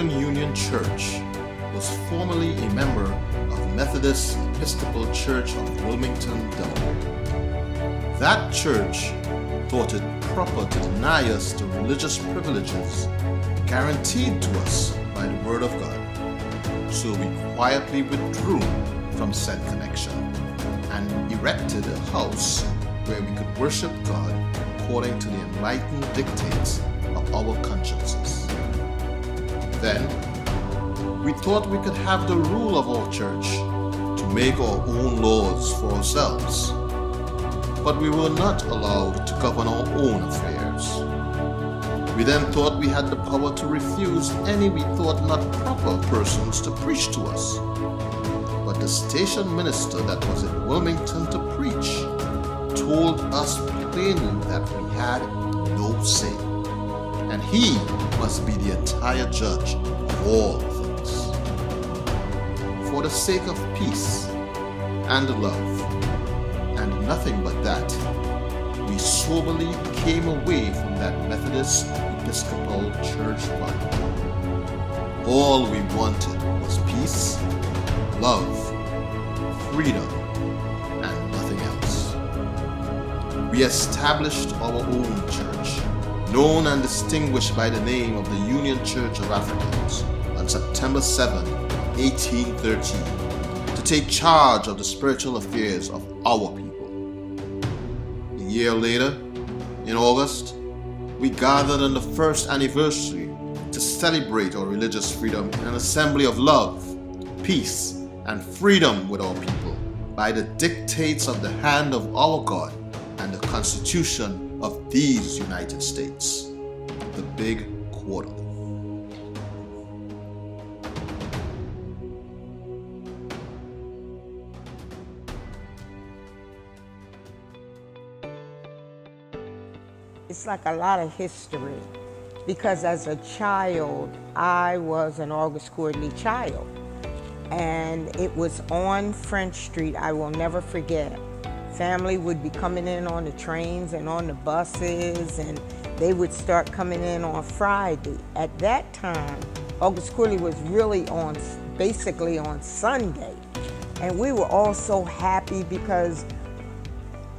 Union Church was formerly a member of Methodist Episcopal Church of Wilmington, Delaware. That church thought it proper to deny us the religious privileges guaranteed to us by the Word of God. So we quietly withdrew from said connection and erected a house where we could worship God according to the enlightened dictates of our consciences. Then, we thought we could have the rule of our church to make our own laws for ourselves. But we were not allowed to govern our own affairs. We then thought we had the power to refuse any we thought not proper persons to preach to us. But the station minister that was in Wilmington to preach told us plainly that we had no say, and he must be the entire judge of all things. For the sake of peace and love, and nothing but that, we soberly came away from that Methodist Episcopal Church body. All we wanted was peace, love, freedom, and nothing else. We established our own church, known and distinguished by the name of the Union Church of Africans, on September 7, 1813, to take charge of the spiritual affairs of our people. A year later, in August, we gathered on the first anniversary to celebrate our religious freedom in an assembly of love, peace, and freedom with our people by the dictates of the hand of our God and the Constitution these United States, the Big Quarterly. It's like a lot of history because as a child, I was an August Quarterly child. And it was on French Street, I will never forget. Family would be coming in on the trains and on the buses, and they would start coming in on Friday. At that time, August Quarterly was really on, basically on Sunday. And we were all so happy because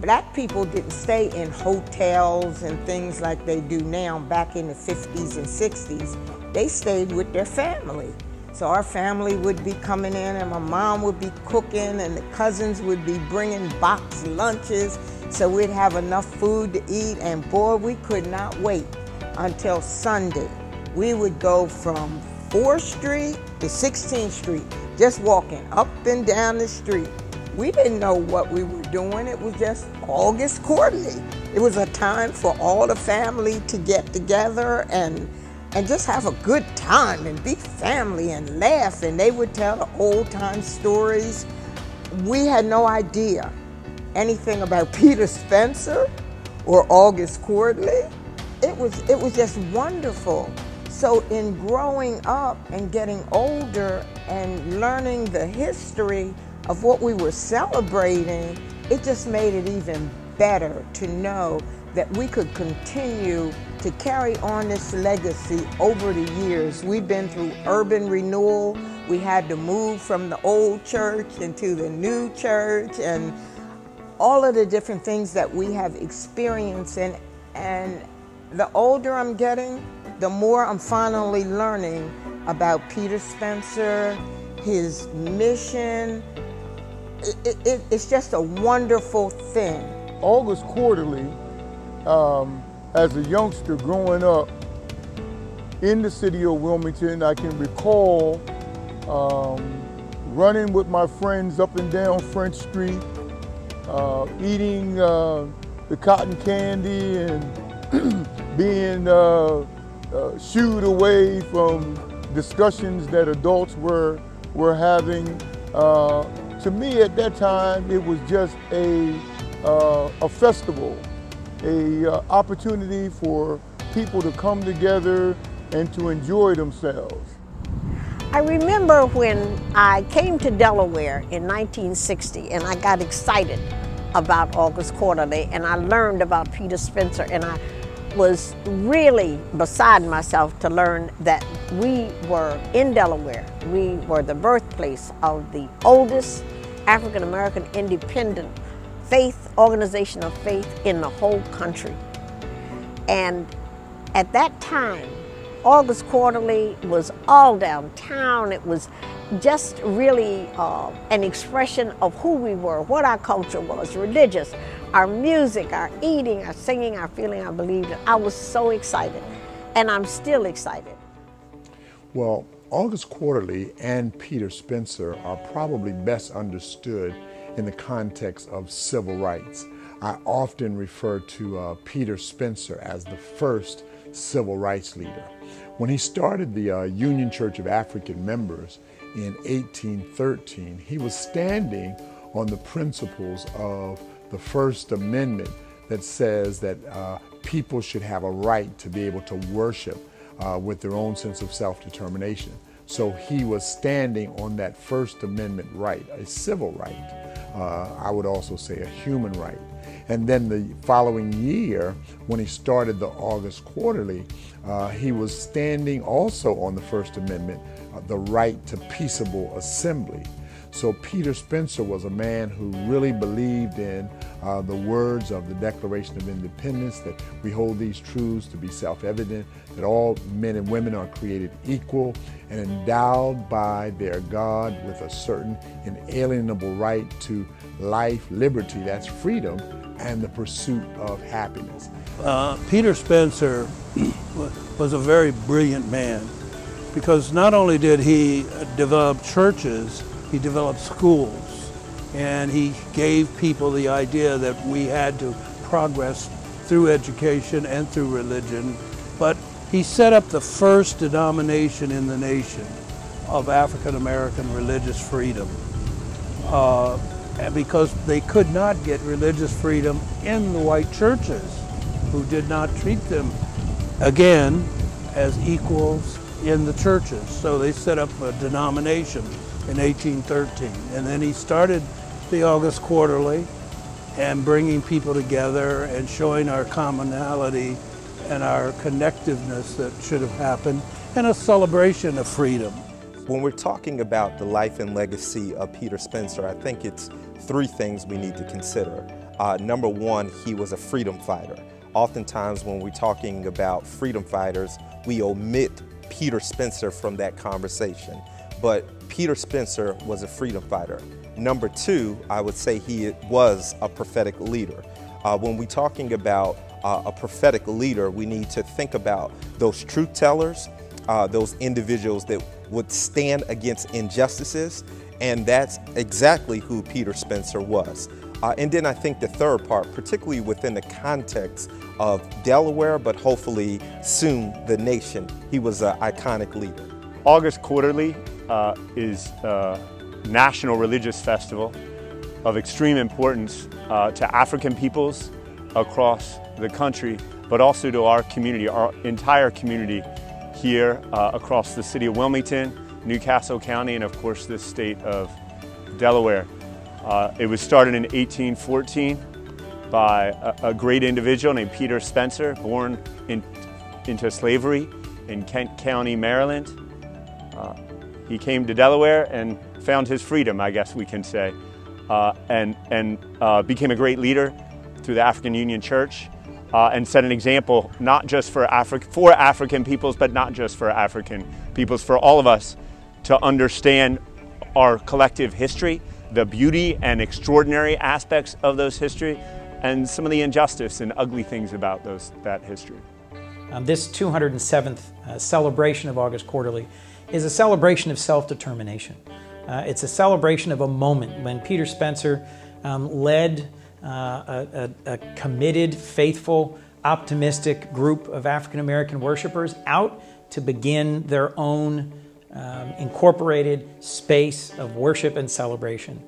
black people didn't stay in hotels and things like they do now back in the 50s and 60s. They stayed with their family. So our family would be coming in and my mom would be cooking and the cousins would be bringing box lunches so we'd have enough food to eat and boy, we could not wait until Sunday. We would go from 4th Street to 16th Street, just walking up and down the street. We didn't know what we were doing. It was just August Quarterly. It was a time for all the family to get together and and just have a good time and be family and laugh. And they would tell old time stories. We had no idea anything about Peter Spencer or August Quarterly. It was it was just wonderful. So in growing up and getting older and learning the history of what we were celebrating, it just made it even better to know that we could continue to carry on this legacy over the years. We've been through urban renewal. We had to move from the old church into the new church and all of the different things that we have experienced. And, and the older I'm getting, the more I'm finally learning about Peter Spencer, his mission. It, it, it's just a wonderful thing. August Quarterly, um, as a youngster growing up in the city of Wilmington, I can recall um, running with my friends up and down French Street, uh, eating uh, the cotton candy and being uh, uh, shooed away from discussions that adults were, were having. Uh, to me at that time, it was just a, uh, a festival, a uh, opportunity for people to come together and to enjoy themselves. I remember when I came to Delaware in 1960 and I got excited about August Quarterly and I learned about Peter Spencer and I was really beside myself to learn that we were in Delaware. We were the birthplace of the oldest African American independent faith organization of faith in the whole country. And at that time, August Quarterly was all downtown. It was just really uh, an expression of who we were, what our culture was, religious, our music, our eating, our singing, our feeling, our believing. I was so excited, and I'm still excited. Well, August Quarterly and Peter Spencer are probably best understood in the context of civil rights. I often refer to uh, Peter Spencer as the first civil rights leader. When he started the uh, Union Church of African Members in 1813, he was standing on the principles of the First Amendment that says that uh, people should have a right to be able to worship uh, with their own sense of self determination. So he was standing on that First Amendment right, a civil right. Uh, I would also say a human right. And then the following year, when he started the August Quarterly, uh, he was standing also on the First Amendment, uh, the right to peaceable assembly. So Peter Spencer was a man who really believed in uh, the words of the Declaration of Independence that we hold these truths to be self-evident, that all men and women are created equal and endowed by their God with a certain inalienable right to life, liberty, that's freedom, and the pursuit of happiness. Uh, Peter Spencer was a very brilliant man because not only did he develop churches, he developed schools and he gave people the idea that we had to progress through education and through religion. But he set up the first denomination in the nation of African American religious freedom. Uh, because they could not get religious freedom in the white churches, who did not treat them, again, as equals in the churches. So they set up a denomination in 1813. And then he started the August Quarterly and bringing people together and showing our commonality and our connectiveness that should have happened and a celebration of freedom. When we're talking about the life and legacy of Peter Spencer, I think it's three things we need to consider. Uh, number one, he was a freedom fighter. Oftentimes when we're talking about freedom fighters, we omit Peter Spencer from that conversation. But Peter Spencer was a freedom fighter. Number two, I would say he was a prophetic leader. Uh, when we're talking about uh, a prophetic leader, we need to think about those truth tellers, uh, those individuals that would stand against injustices, and that's exactly who Peter Spencer was. Uh, and then I think the third part, particularly within the context of Delaware, but hopefully soon the nation, he was an iconic leader. August Quarterly uh, is a national religious festival of extreme importance uh, to African peoples across the country, but also to our community, our entire community here uh, across the city of Wilmington, New Castle County, and of course the state of Delaware. Uh, it was started in 1814 by a, a, great individual named Peter Spencer, born in, into slavery in Kent County, Maryland. Uh, he came to Delaware and found his freedom, I guess we can say, uh, and, and uh, became a great leader through the African Union Church uh, and set an example not just for, Afri for African peoples, but not just for African peoples, for all of us to understand our collective history, the beauty and extraordinary aspects of those history, and some of the injustice and ugly things about those, that history. Um, this 207th uh, celebration of August Quarterly is a celebration of self-determination. Uh, it's a celebration of a moment when Peter Spencer um, led uh, a, a, committed, faithful, optimistic group of African American worshipers out to begin their own um, incorporated space of worship and celebration.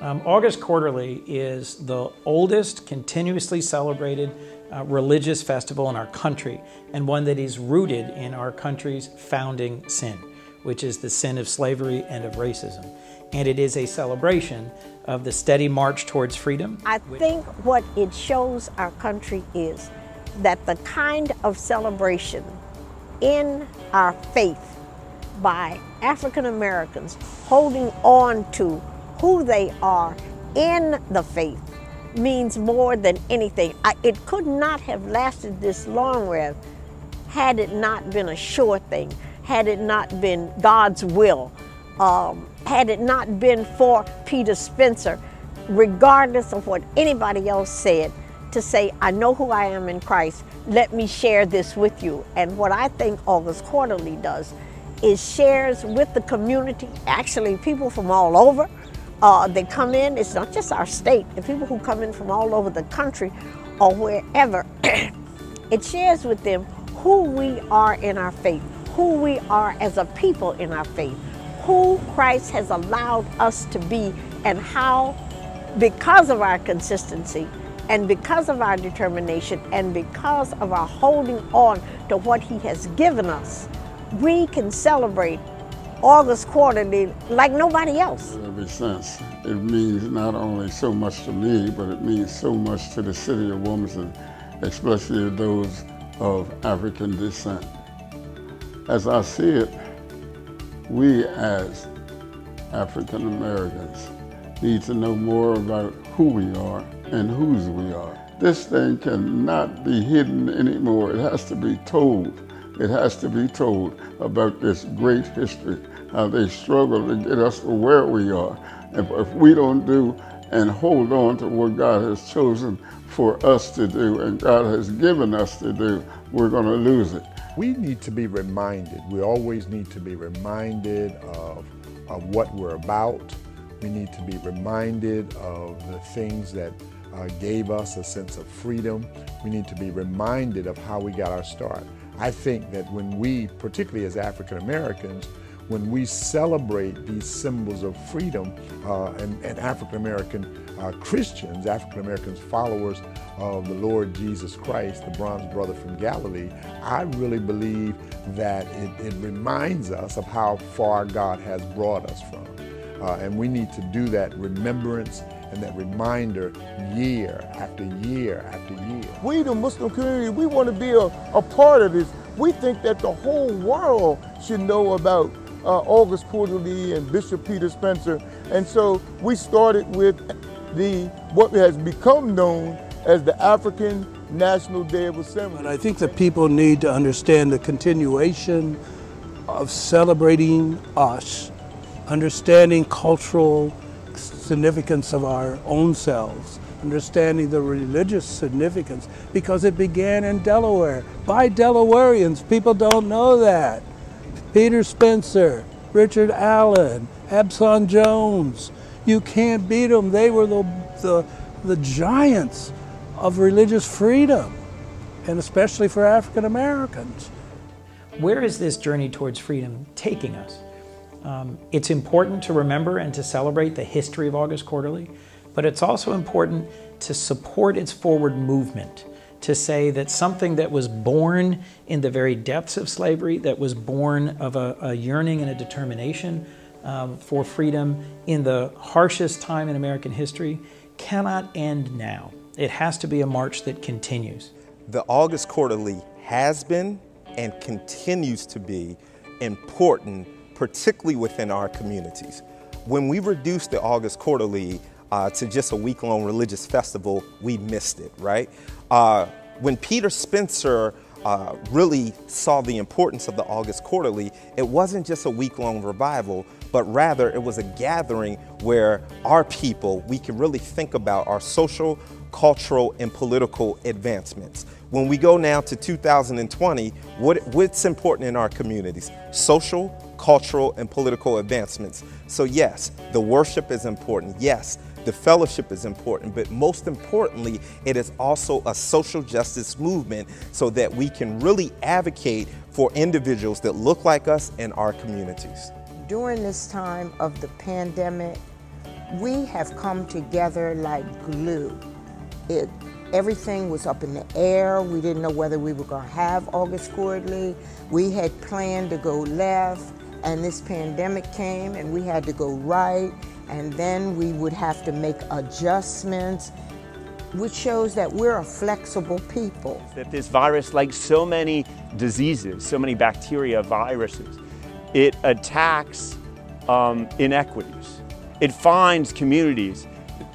Um, August Quarterly is the oldest continuously celebrated uh, religious festival in our country and one that is rooted in our country's founding sin, which is the sin of slavery and of racism. And it is a celebration of the steady march towards freedom. I think what it shows our country is that the kind of celebration in our faith by African Americans holding on to who they are in the faith means more than anything. I, it could not have lasted this long, Rev, had it not been a sure thing, had it not been God's will, um, had it not been for Peter Spencer, regardless of what anybody else said, to say, I know who I am in Christ, let me share this with you. And what I think August Quarterly does is shares with the community, actually people from all over. Uh, they come in, it's not just our state, the people who come in from all over the country or wherever. it shares with them who we are in our faith, who we are as a people in our faith, who Christ has allowed us to be, and how, because of our consistency, and because of our determination, and because of our holding on to what He has given us, we can celebrate August Quarterly like nobody else. Every sense. It means not only so much to me, but it means so much to the city of Wilmington, especially those of African descent. As I see it, we as African Americans need to know more about who we are and whose we are. This thing cannot be hidden anymore. It has to be told. It has to be told about this great history, how they struggled to get us to where we are. If, if we don't do and hold on to what God has chosen for us to do and God has given us to do, we're going to lose it. We need to be reminded. We always need to be reminded of, of what we're about. We need to be reminded of the things that uh, gave us a sense of freedom. We need to be reminded of how we got our start. I think that when we, particularly as African Americans, when we celebrate these symbols of freedom uh, and, and African American uh, Christians, African Americans, followers of the Lord Jesus Christ, the bronze brother from Galilee, I really believe that it, it reminds us of how far God has brought us from. Uh, and we need to do that remembrance and that reminder year after year after year. We, the Muslim community, we want to be a, a part of this. We think that the whole world should know about uh, August Quarterly and Bishop Peter Spencer. And so we started with the what has become known as the African National Day of Assembly. And I think that people need to understand the continuation of celebrating us, understanding cultural significance of our own selves, understanding the religious significance, because it began in Delaware by Delawareans. People don't know that. Peter Spencer, Richard Allen, Absalom Jones. You can't beat them. They were the, the, the giants of religious freedom, and especially for African Americans. Where is this journey towards freedom taking us? Um, it's important to remember and to celebrate the history of August Quarterly, but it's also important to support its forward movement, to say that something that was born in the very depths of slavery, that was born of a, a yearning and a determination um, for freedom in the harshest time in American history, cannot end now. It has to be a march that continues. The August Quarterly has been and continues to be important particularly within our communities. When we reduced the August Quarterly uh, to just a week-long religious festival, we missed it, right? Uh, when Peter Spencer uh, really saw the importance of the August Quarterly, it wasn't just a week-long revival, but rather it was a gathering where our people, we can really think about our social, cultural, and political advancements. When we go now to 2020, what, what's important in our communities? Social, cultural, and political advancements. So yes, the worship is important. Yes, the fellowship is important, but most importantly, it is also a social justice movement so that we can really advocate for individuals that look like us in our communities. During this time of the pandemic, we have come together like glue. It, everything was up in the air. We didn't know whether we were going to have August Quarterly. We had planned to go left and this pandemic came and we had to go right and then we would have to make adjustments. which shows that we're a flexible people. That this virus, like so many diseases, so many bacteria, viruses, it attacks um, inequities. It finds communities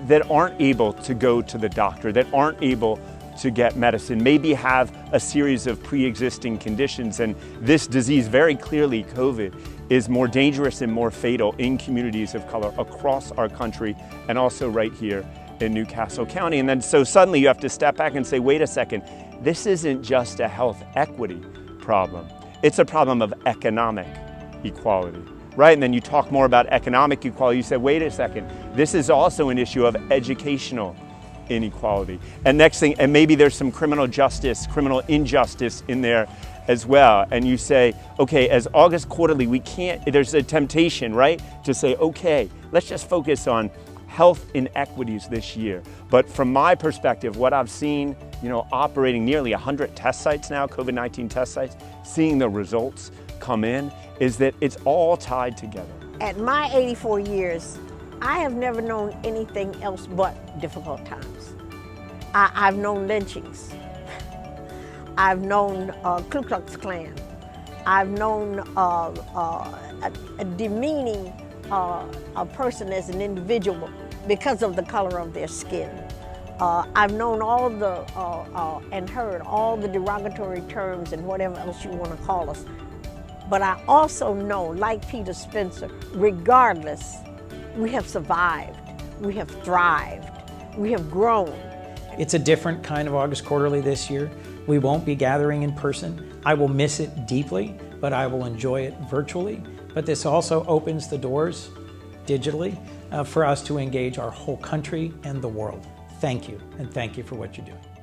that aren't able to go to the doctor, that aren't able to get medicine, maybe have a series of pre existing conditions. And this disease, very clearly, COVID, is more dangerous and more fatal in communities of color across our country and also right here in New Castle County. And then so suddenly you have to step back and say, wait a second, this isn't just a health equity problem, it's a problem of economic equality. Right, and then you talk more about economic equality. You say, wait a second, this is also an issue of educational inequality. And next thing, and maybe there's some criminal justice, criminal injustice in there as well. And you say, okay, as August Quarterly, we can't, there's a temptation, right, to say, okay, let's just focus on health inequities this year. But from my perspective, what I've seen, you know, operating nearly 100 test sites now, COVID-19 test sites, seeing the results come in, is that it's all tied together. At my 84 years, I have never known anything else but difficult times. I, have known lynchings. I've known uh, Ku Klux Klan. I've known uh, uh, a, demeaning uh, a person as an individual because of the color of their skin. Uh, I've known all the, uh, and heard all the derogatory terms and whatever else you want to call us. But I also know, like Peter Spencer, regardless we have survived, we have thrived, we have grown. It's a different kind of August Quarterly this year. We won't be gathering in person. I will miss it deeply, but I will enjoy it virtually. But this also opens the doors digitally uh, for us to engage our whole country and the world. Thank you, and thank you for what you're doing.